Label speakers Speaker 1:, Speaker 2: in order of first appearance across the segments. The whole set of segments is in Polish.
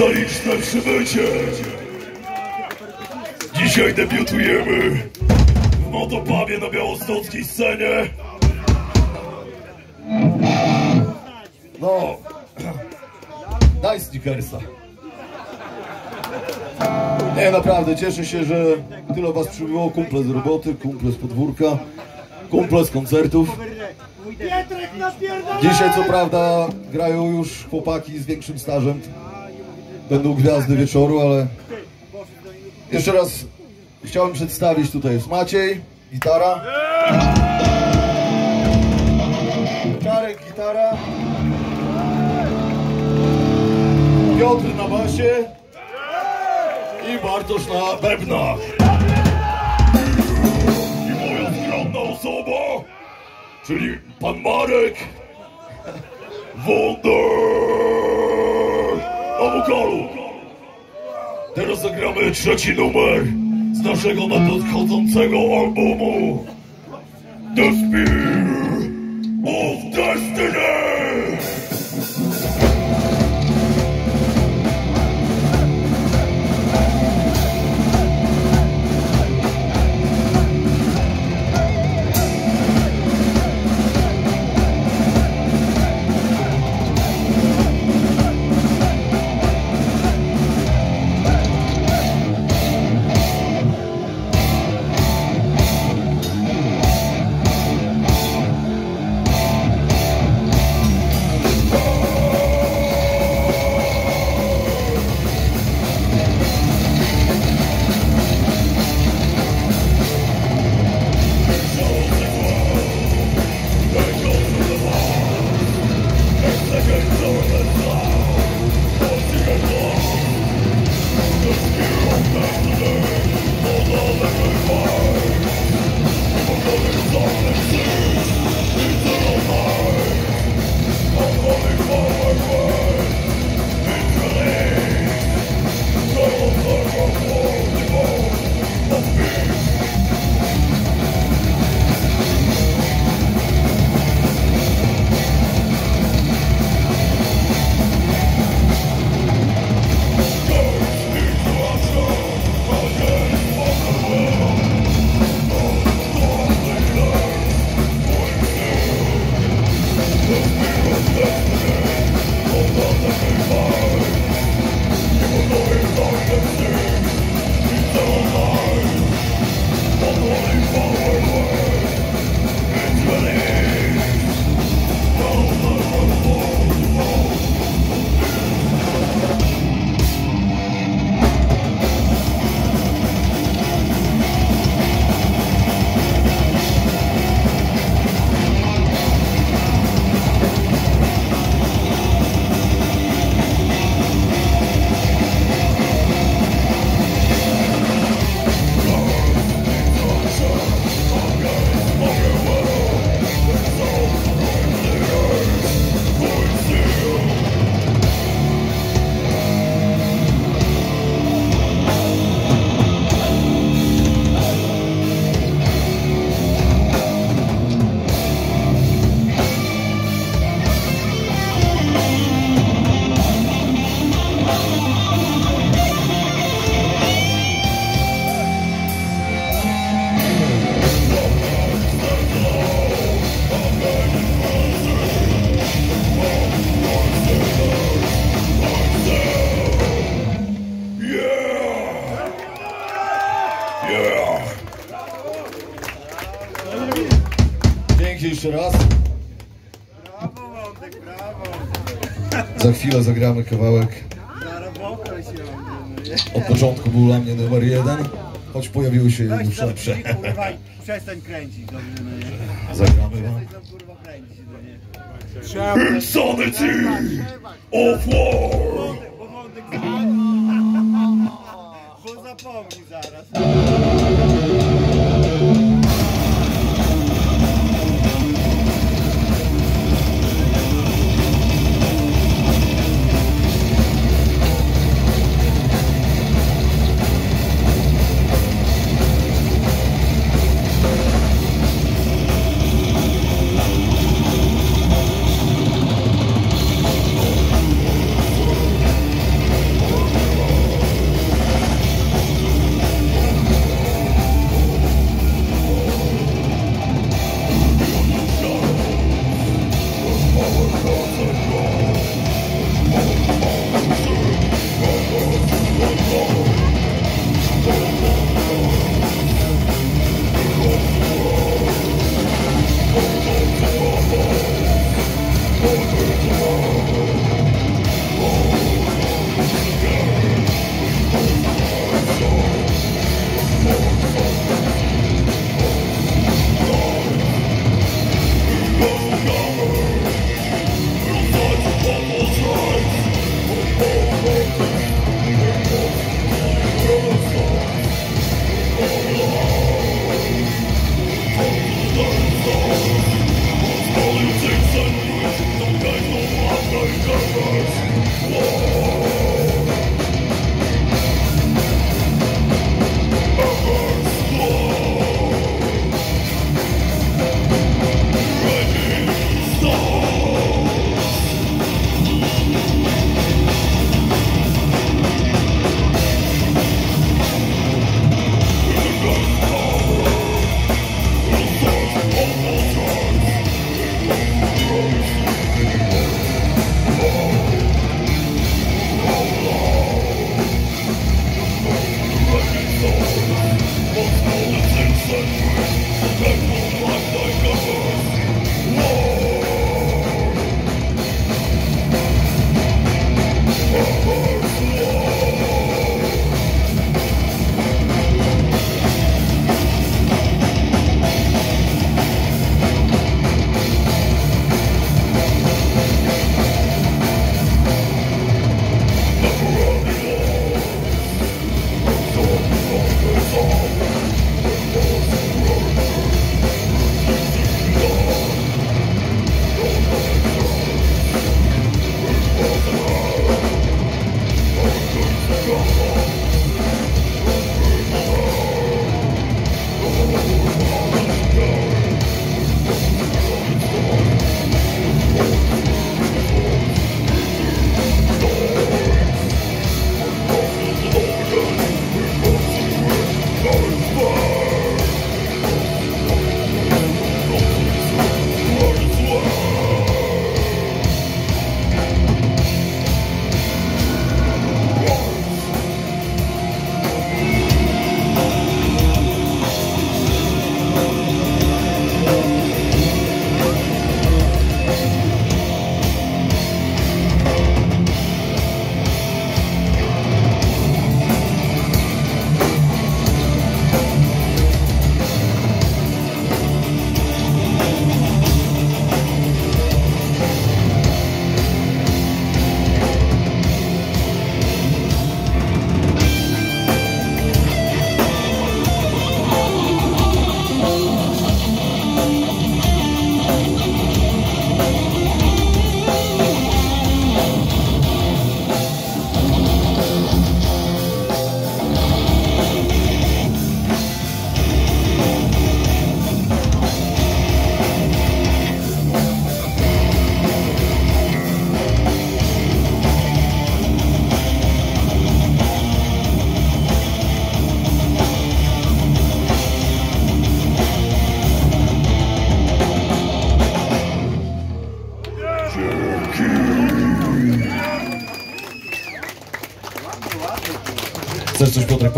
Speaker 1: Dzięki za liczne przybycie. Dzisiaj debiutujemy w Motopubie na białostockiej scenie.
Speaker 2: No, daj sneakersa. Nie, naprawdę, cieszę się, że tyle was przybyło. Kumple z roboty, kumple z podwórka, kumple z koncertów. Dzisiaj co prawda grają już chłopaki z większym stażem. Będą gwiazdy wieczoru, ale jeszcze raz chciałem przedstawić tutaj jest Maciej, gitara. Czarek, gitara. Piotr na basie i Bartosz na
Speaker 1: Pewna. I moja skromna osoba, czyli pan Marek Wonder na wokalu. Teraz zagramy trzeci numer z naszego nadchodzącego albumu The Spear of Destiny.
Speaker 2: Jeszcze raz.
Speaker 3: Brawo, Wątek, brawo.
Speaker 2: Za chwilę zagramy kawałek. Od początku był dla mnie numer jeden, choć pojawiły się już lepsze.
Speaker 3: przestań kręcić, no?
Speaker 2: Zagramy wam.
Speaker 3: No?
Speaker 1: Insanity of War!
Speaker 3: Bo Wątek Bo zapomni zaraz.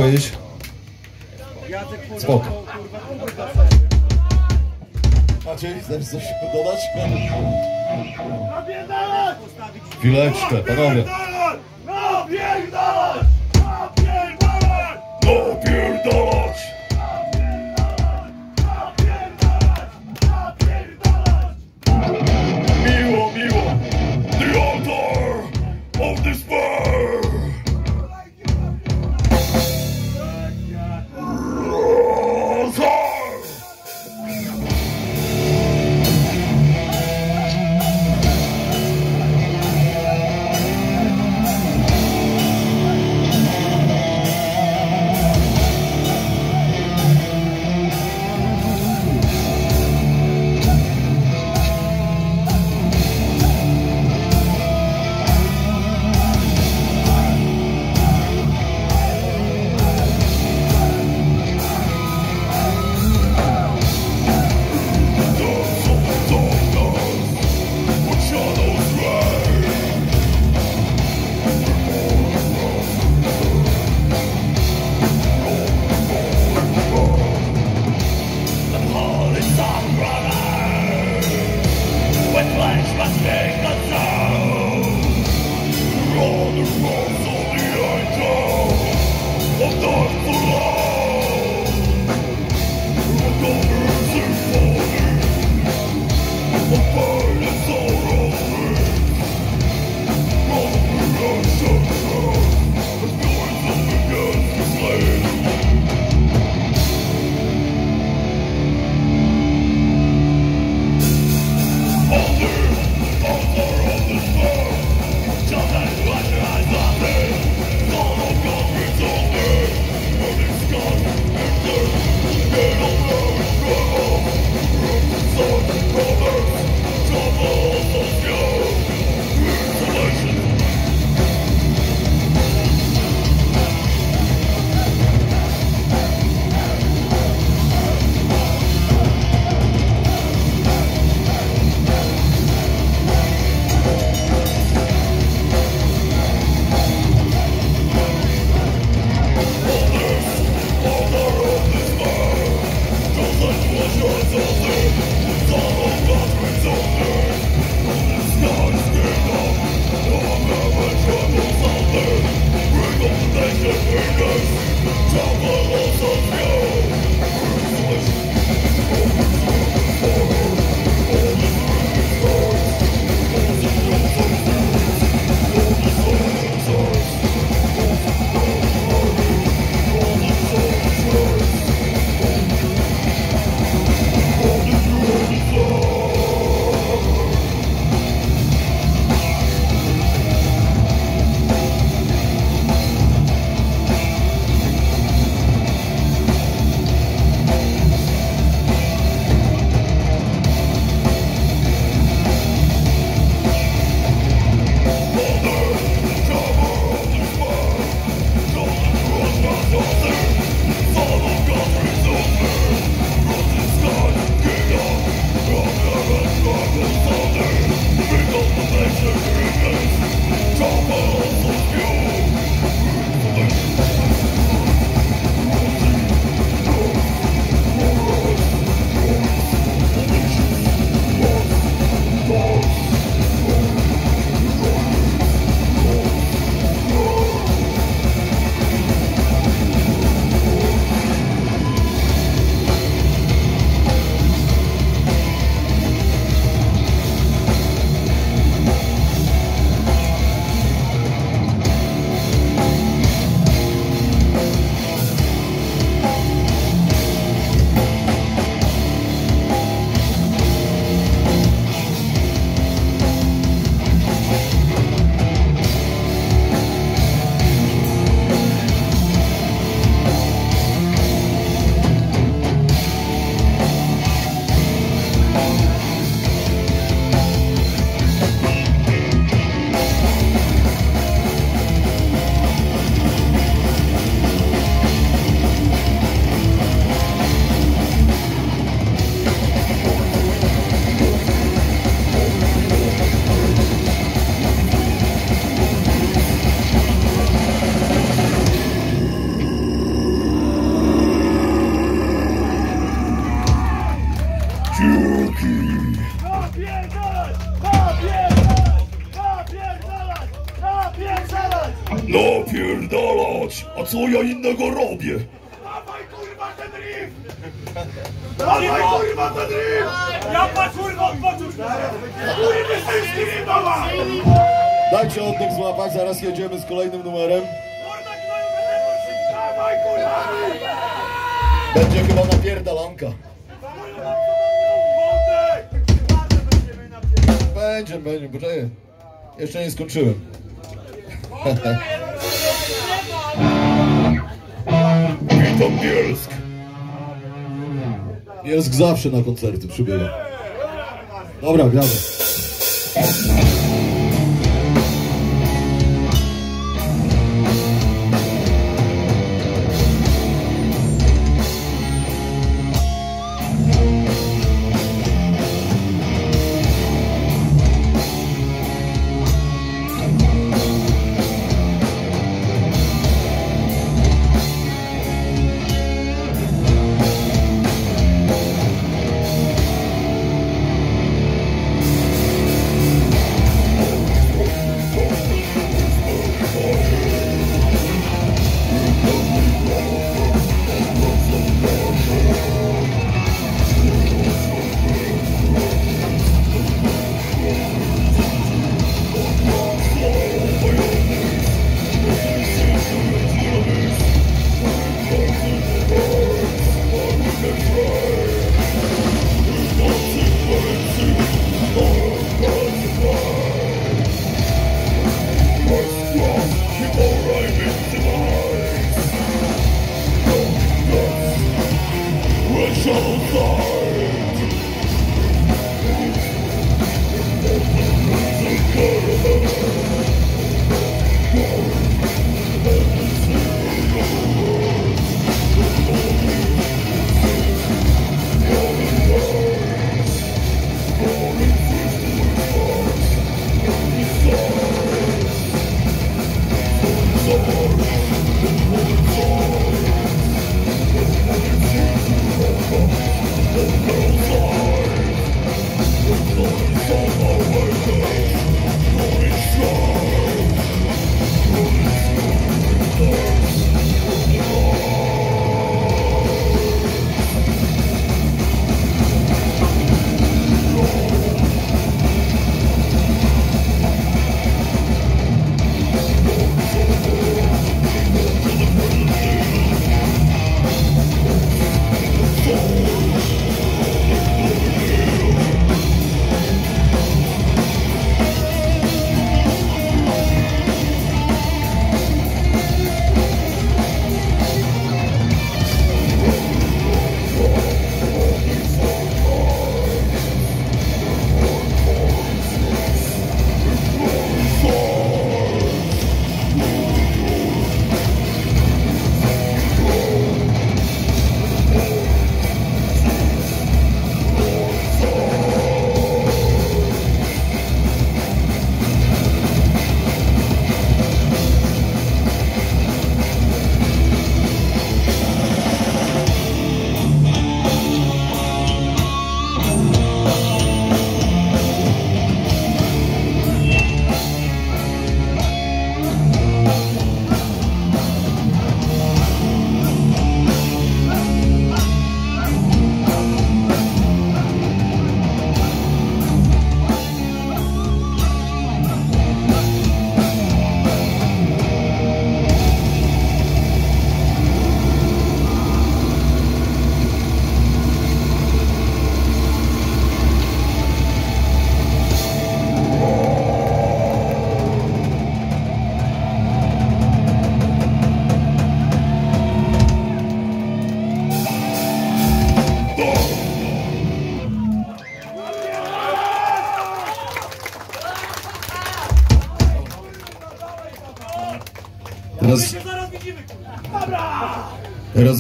Speaker 2: Powiedzieć? Spoko. Maciej, chcesz coś dodać? Chwileczkę, panowie.
Speaker 1: Robię?
Speaker 4: Dawaj kurwa ten riff! Dawaj kurwa ten riff! Ja patrz kurwa odpocząć! Kurwa z tym rifama!
Speaker 2: Dajcie oddech złapać, zaraz jedziemy z kolejnym numerem.
Speaker 4: Dawaj kurwa!
Speaker 2: Będzie chyba napierdalanka. Będzie, będzie, poczekaj. Jeszcze nie skończyłem.
Speaker 1: Witam Bielsk!
Speaker 2: Bielsk zawsze na koncerty przybywa. Dobra, gramy.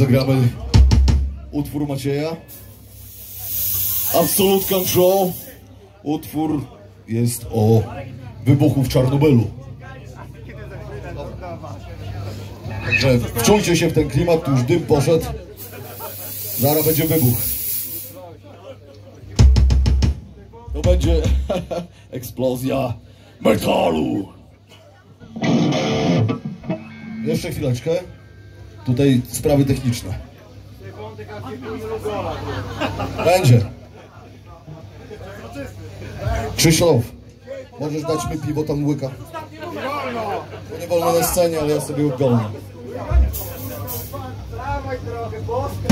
Speaker 2: Zagramy utwór Macieja. Absolute Control. Utwór jest o wybuchu w Czarnobylu. Także wczujcie się w ten klimat, tu już dym poszedł. Zaraz będzie wybuch. To będzie eksplozja metalu. Jeszcze chwileczkę. Tutaj sprawy techniczne. Będzie. Krzysztof, możesz dać mi piwo tam łyka? Bo nie wolno na scenie, ale ja sobie ugolnę.
Speaker 3: Dawaj trochę, boska.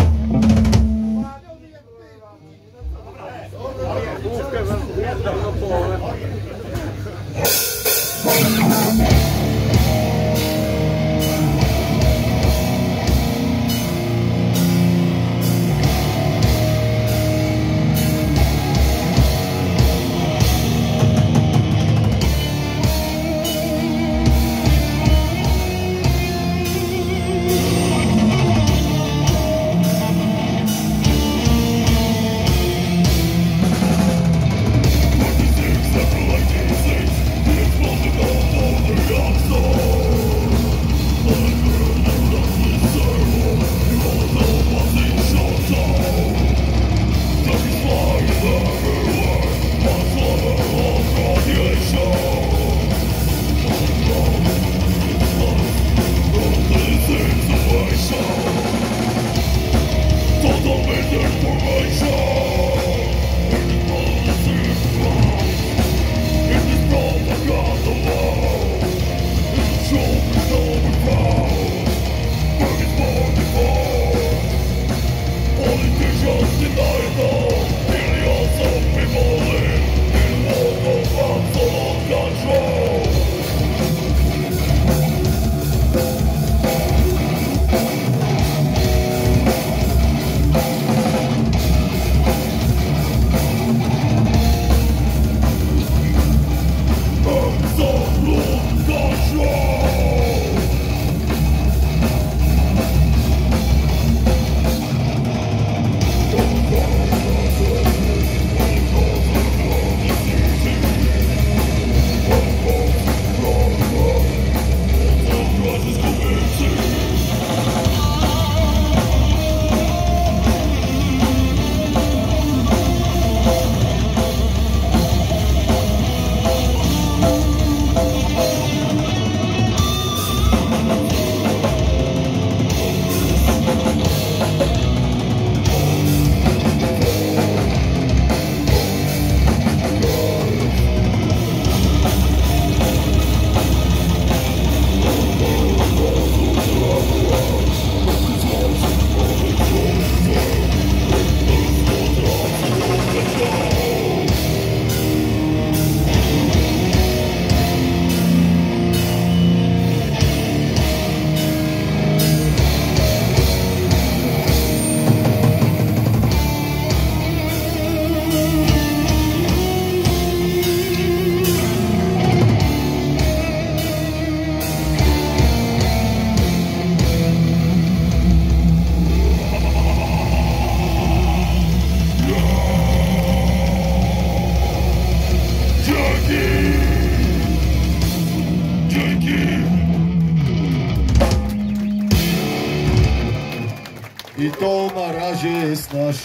Speaker 2: I to na razie jest nasz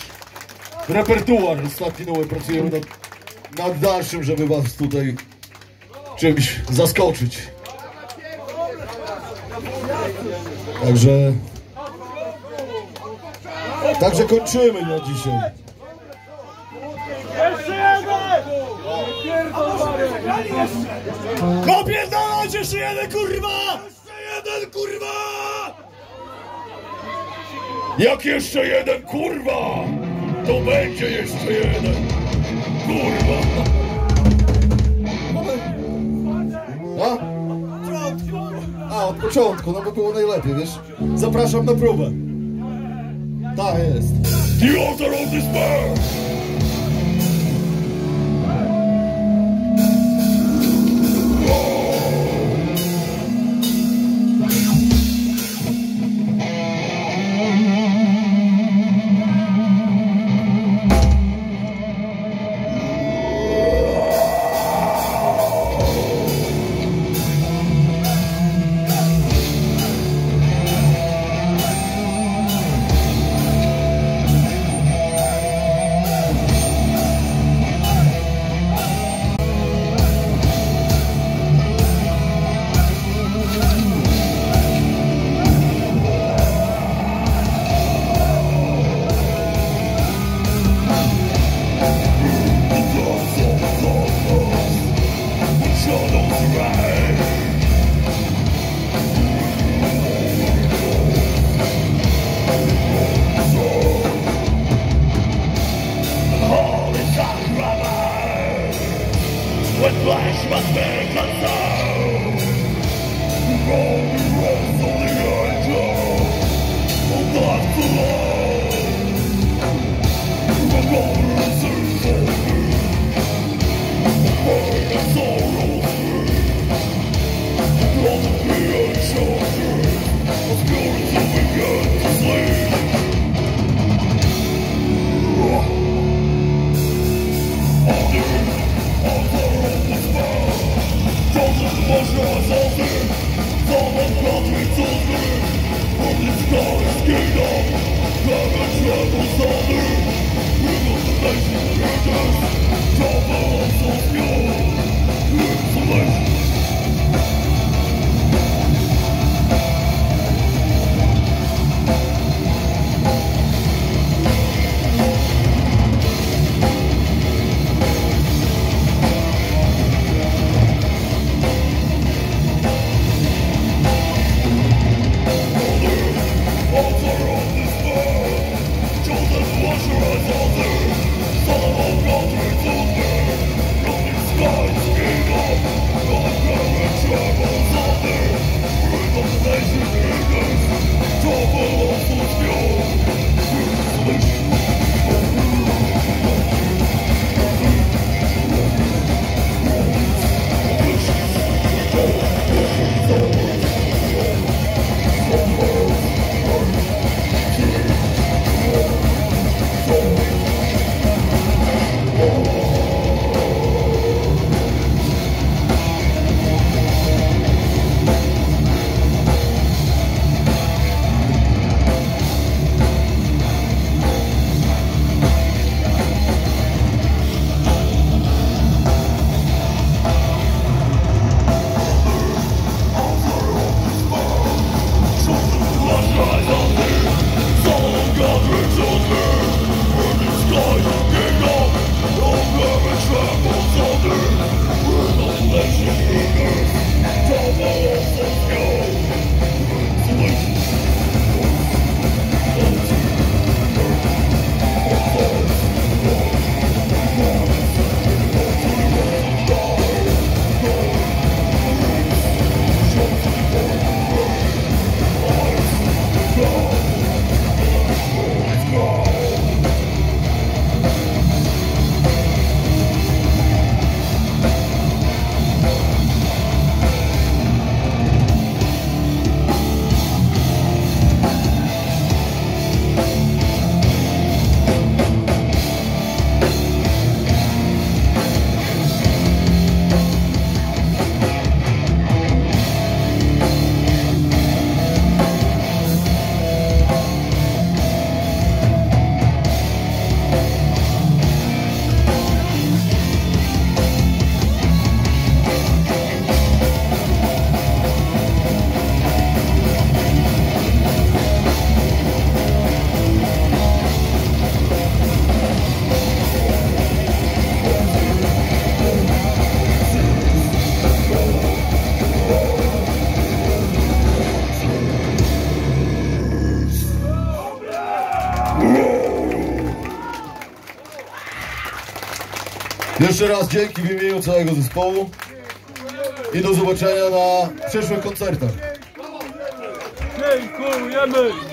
Speaker 2: repertuar. Ostatni nowy pracujemy nad, nad dalszym, żeby was tutaj czymś zaskoczyć. Także... Także kończymy na dzisiaj.
Speaker 4: No pierdolać jeszcze jeden kurwa! Jeszcze jeden kurwa!
Speaker 1: Jak jeszcze jeden kurwa, to będzie jeszcze jeden. Kurwa.
Speaker 2: A? A, od początku, no bo było najlepiej, wiesz? Zapraszam na próbę. Tak jest.
Speaker 1: Of
Speaker 2: Jeszcze raz dzięki w imieniu całego zespołu i do zobaczenia na przyszłych koncertach.
Speaker 4: Dziękujemy!